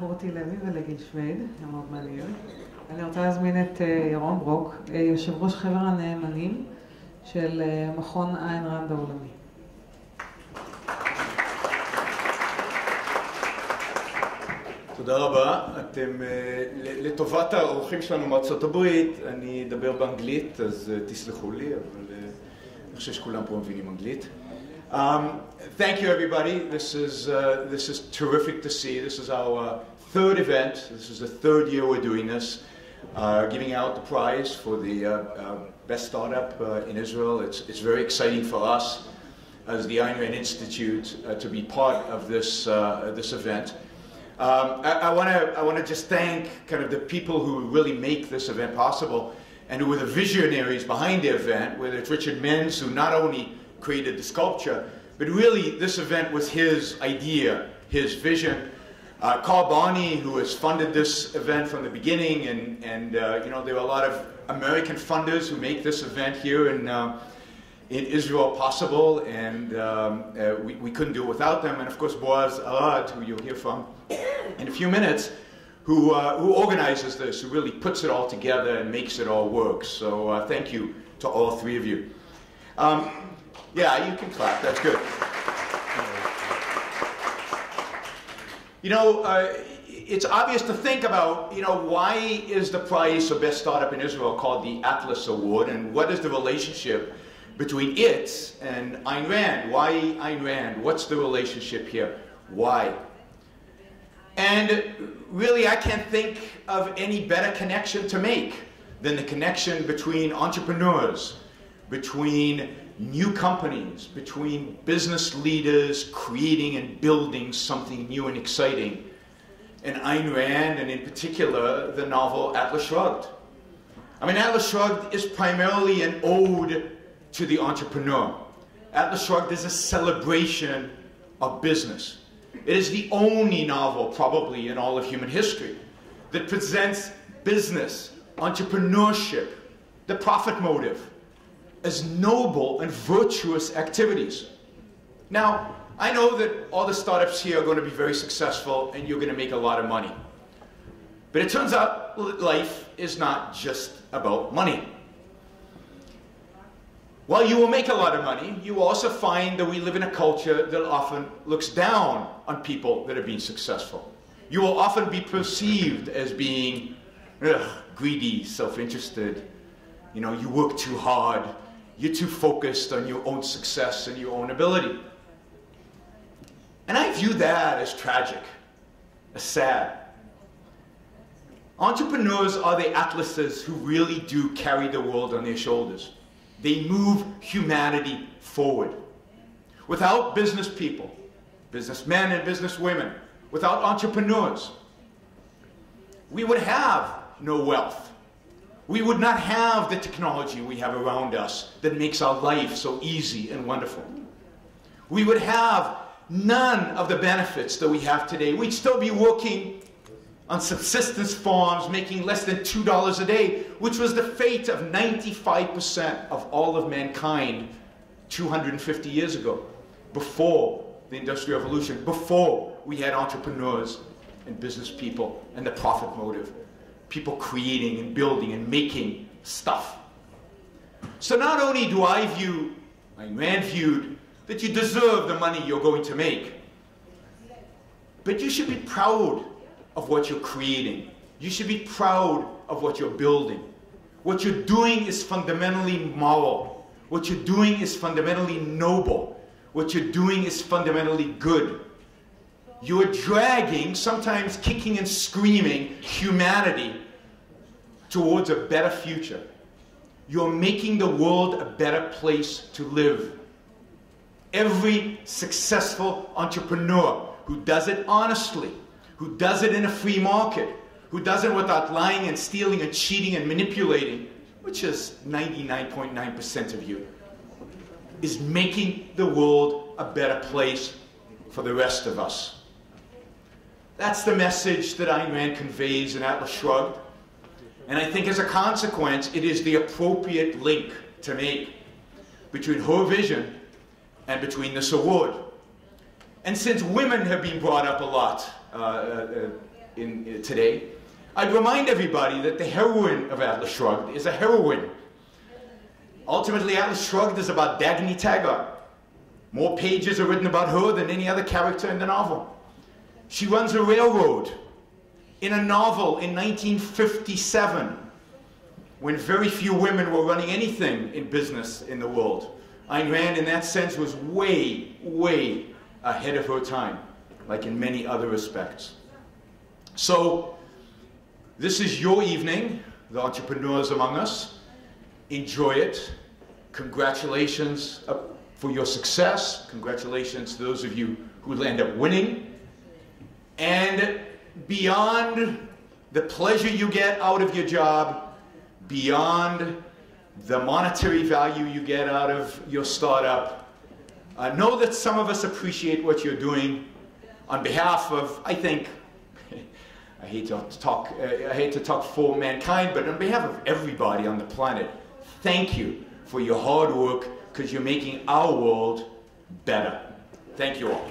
רותי לוי ולגיל שוויד, היה מאוד מעניין. אני רוצה להזמין את ירון ברוק, יושב ראש חבר הנאמנים של מכון איין ראנד העולמי. תודה רבה. אתם, לטובת האורחים שלנו מארצות הברית, אני אדבר באנגלית, אז תסלחו לי, אבל אני חושב שכולם פה מבינים אנגלית. Um, thank you, everybody. This is, uh, this is terrific to see. This is our third event. This is the third year we're doing this, uh, giving out the prize for the uh, uh best startup uh, in Israel. It's, it's very exciting for us as the Ayn Rand Institute uh, to be part of this, this event. Um, I, want to I want to just thank kind of the people who really make this event possible and who were the visionaries behind the event, whether it's Richard Menz, who not only created the sculpture. But really, this event was his idea, his vision. Uh, Carl Barney, who has funded this event from the beginning, and, and uh, you know, there are a lot of American funders who make this event here in, uh, in Israel possible, and um, uh, we, we couldn't do it without them. And of course, Boaz Arad, who you'll hear from in a few minutes, who, uh, who organizes this, who really puts it all together and makes it all work. So uh, thank you to all three of you. Um, yeah, you can clap. That's good. You know, uh, it's obvious to think about, you know, why is the prize for best startup in Israel called the Atlas Award, and what is the relationship between it and Ayn Rand? Why Ayn Rand? What's the relationship here? Why? And really, I can't think of any better connection to make than the connection between entrepreneurs, between new companies, between business leaders creating and building something new and exciting, and Ayn Rand, and in particular, the novel Atlas Shrugged. I mean, Atlas Shrugged is primarily an ode to the entrepreneur. Atlas Shrugged is a celebration of business. It is the only novel, probably, in all of human history that presents business, entrepreneurship, the profit motive, as noble and virtuous activities. Now, I know that all the startups here are going to be very successful and you're going to make a lot of money. But it turns out life is not just about money. While you will make a lot of money, you also find that we live in a culture that often looks down on people that are being successful. You will often be perceived as being ugh, greedy, self-interested. You know, you work too hard, you're too focused on your own success and your own ability. And I view that as tragic, as sad. Entrepreneurs are the atlases who really do carry the world on their shoulders. They move humanity forward. Without business people, businessmen and businesswomen, without entrepreneurs, we would have no wealth we would not have the technology we have around us that makes our life so easy and wonderful. We would have none of the benefits that we have today. We'd still be working on subsistence farms making less than $2 a day, which was the fate of 95% of all of mankind 250 years ago, before the Industrial Revolution, before we had entrepreneurs and business people and the profit motive people creating and building and making stuff. So not only do I view, Ayn Rand viewed, that you deserve the money you're going to make, but you should be proud of what you're creating. You should be proud of what you're building. What you're doing is fundamentally moral. What you're doing is fundamentally noble. What you're doing is fundamentally good. You are dragging, sometimes kicking and screaming, humanity towards a better future. You're making the world a better place to live. Every successful entrepreneur who does it honestly, who does it in a free market, who does it without lying and stealing and cheating and manipulating, which is 99.9% of you, is making the world a better place for the rest of us. That's the message that Ayn Rand conveys in Atlas Shrugged. And I think as a consequence, it is the appropriate link to make between her vision and between this award. And since women have been brought up a lot uh, uh, in, in, today, I'd remind everybody that the heroine of Atlas Shrugged is a heroine. Ultimately, Atlas Shrugged is about Dagny Taggart. More pages are written about her than any other character in the novel. She runs a railroad in a novel in 1957 when very few women were running anything in business in the world. Ayn Rand, in that sense, was way, way ahead of her time, like in many other respects. So, this is your evening, the entrepreneurs among us. Enjoy it. Congratulations uh, for your success. Congratulations to those of you who end up winning. And beyond the pleasure you get out of your job, beyond the monetary value you get out of your startup, know that some of us appreciate what you're doing on behalf of, I think, I hate to talk, uh, I hate to talk for mankind, but on behalf of everybody on the planet, thank you for your hard work because you're making our world better. Thank you all.